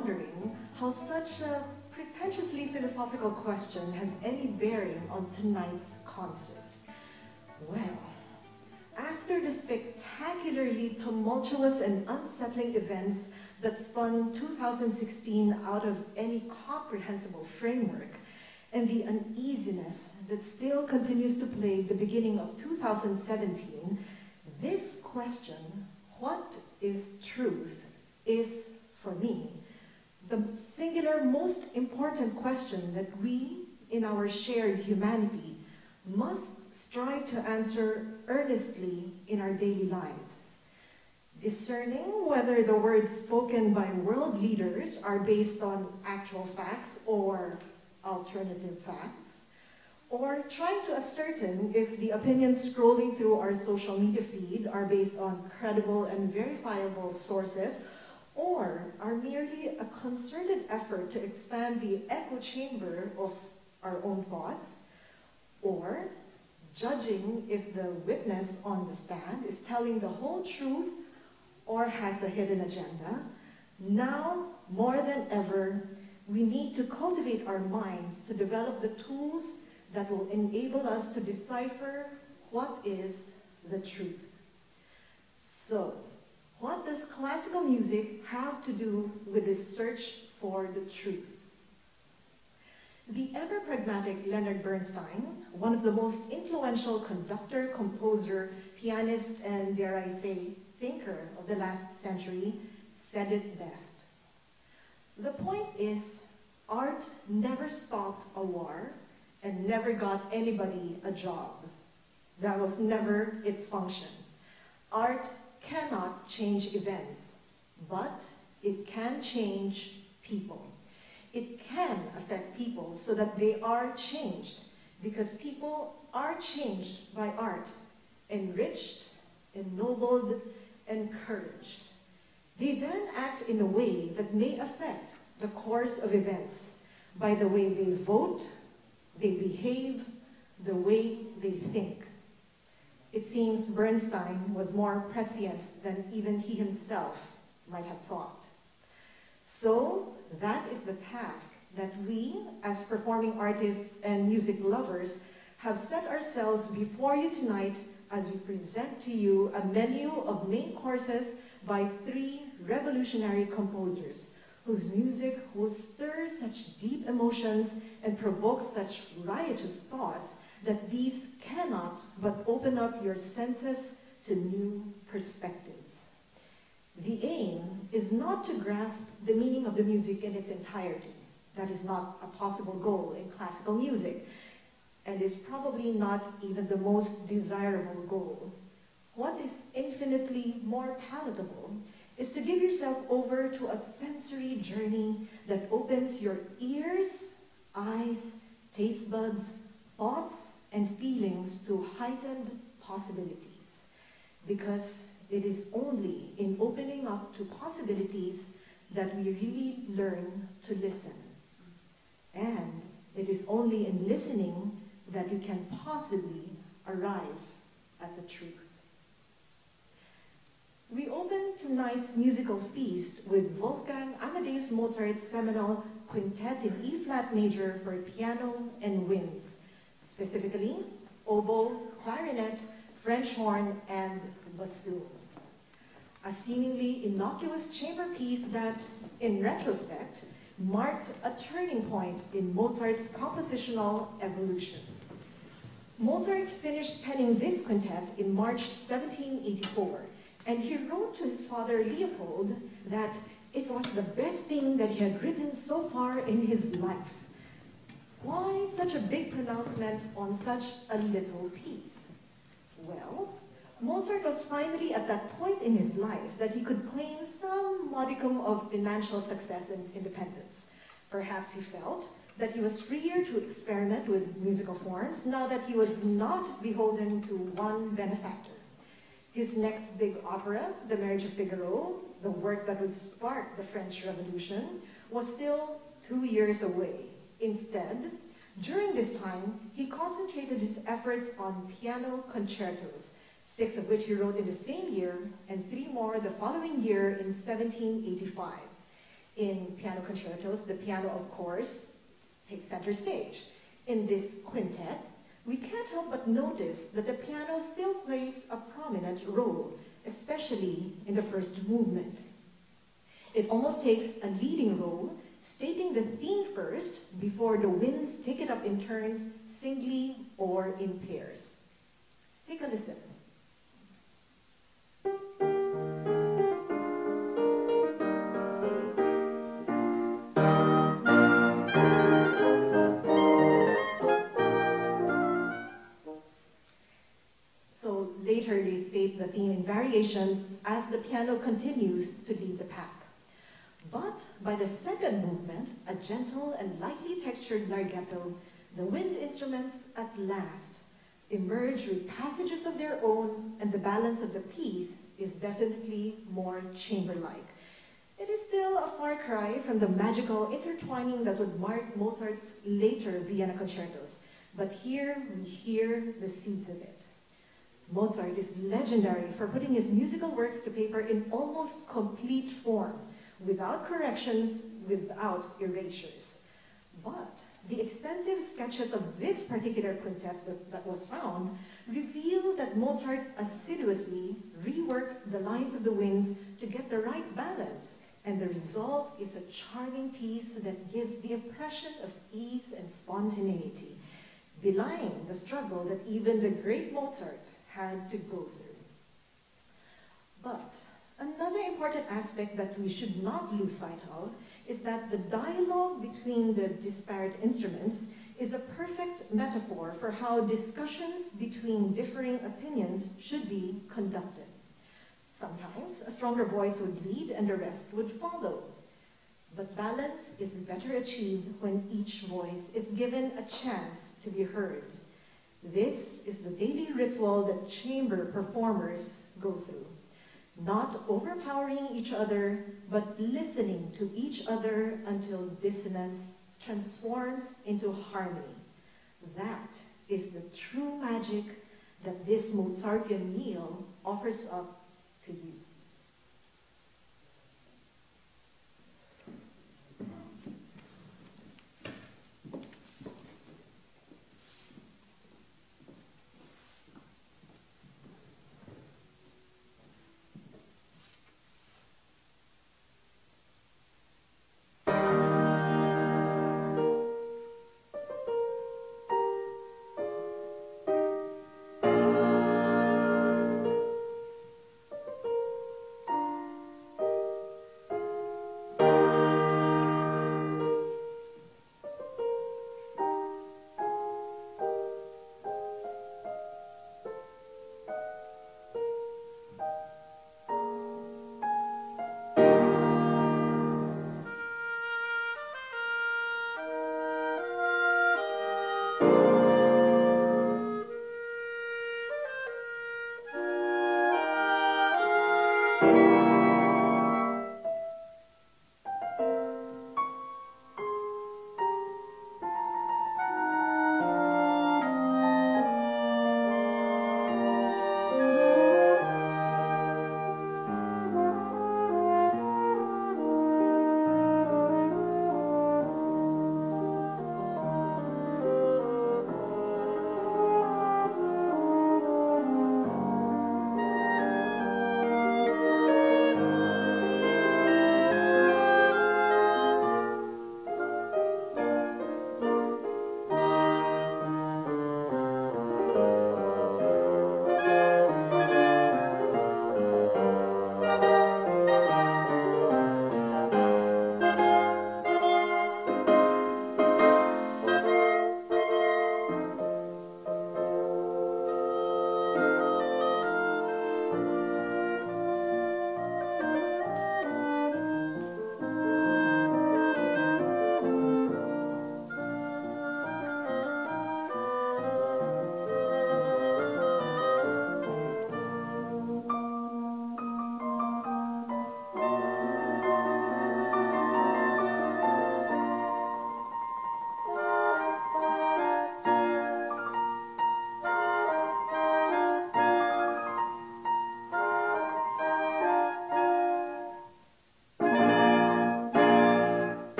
wondering how such a pretentiously philosophical question has any bearing on tonight's concert. Well, after the spectacularly tumultuous and unsettling events that spun 2016 out of any comprehensible framework, and the uneasiness that still continues to plague the beginning of 2017, this question, what is truth, is, for me, the singular most important question that we, in our shared humanity, must strive to answer earnestly in our daily lives. Discerning whether the words spoken by world leaders are based on actual facts or alternative facts, or trying to ascertain if the opinions scrolling through our social media feed are based on credible and verifiable sources, or are merely a concerted effort to expand the echo chamber of our own thoughts, or judging if the witness on the stand is telling the whole truth or has a hidden agenda, now more than ever, we need to cultivate our minds to develop the tools that will enable us to decipher what is the truth. So, what does classical music have to do with this search for the truth? The ever-pragmatic Leonard Bernstein, one of the most influential conductor, composer, pianist, and dare I say, thinker of the last century, said it best. The point is, art never stopped a war and never got anybody a job. That was never its function. Art cannot change events, but it can change people. It can affect people so that they are changed because people are changed by art, enriched, ennobled, encouraged. They then act in a way that may affect the course of events by the way they vote, they behave, the way they think. It seems Bernstein was more prescient than even he himself might have thought. So that is the task that we, as performing artists and music lovers, have set ourselves before you tonight as we present to you a menu of main courses by three revolutionary composers whose music will stir such deep emotions and provoke such riotous thoughts that these but open up your senses to new perspectives. The aim is not to grasp the meaning of the music in its entirety. That is not a possible goal in classical music, and is probably not even the most desirable goal. What is infinitely more palatable is to give yourself over to a sensory journey that opens your ears, eyes, taste buds, thoughts, and feelings to heightened possibilities. Because it is only in opening up to possibilities that we really learn to listen. And it is only in listening that you can possibly arrive at the truth. We open tonight's musical feast with Wolfgang Amadeus Mozart's seminal Quintet in E-flat major for piano and winds, specifically oboe, clarinet, French horn, and bassoon. A seemingly innocuous chamber piece that, in retrospect, marked a turning point in Mozart's compositional evolution. Mozart finished penning this quintet in March 1784, and he wrote to his father Leopold that it was the best thing that he had written so far in his life. Why such a big pronouncement on such a little piece? Well, Mozart was finally at that point in his life that he could claim some modicum of financial success and independence. Perhaps he felt that he was freer to experiment with musical forms now that he was not beholden to one benefactor. His next big opera, The Marriage of Figaro, the work that would spark the French Revolution, was still two years away. Instead, during this time, he concentrated his efforts on piano concertos, six of which he wrote in the same year, and three more the following year in 1785. In piano concertos, the piano, of course, takes center stage. In this quintet, we can't help but notice that the piano still plays a prominent role, especially in the first movement. It almost takes a leading role, stating the theme first before the winds take it up in turns, singly or in pairs. Let's take a listen. So later they state the theme in variations as the piano continues to lead the pack. But by the second movement, a gentle and lightly textured larghetto, the wind instruments at last emerge with passages of their own and the balance of the piece is definitely more chamber-like. It is still a far cry from the magical intertwining that would mark Mozart's later Vienna concertos, but here we hear the seeds of it. Mozart is legendary for putting his musical works to paper in almost complete form, without corrections, without erasures. But the extensive sketches of this particular quintet that, that, was found reveal that Mozart assiduously reworked the lines of the winds to get the right balance, and the result is a charming piece that gives the impression of ease and spontaneity, belying the struggle that even the great Mozart had to go through. But another important aspect that we should not lose sight of is that the dialogue between the disparate instruments is a perfect metaphor for how discussions between differing opinions should be conducted. Sometimes a stronger voice would lead and the rest would follow. But balance is better achieved when each voice is given a chance to be heard. This is the daily ritual that chamber performers go through. Not overpowering each other, but listening to each other until dissonance transforms into harmony. That is the true magic that this Mozartian meal offers up to you.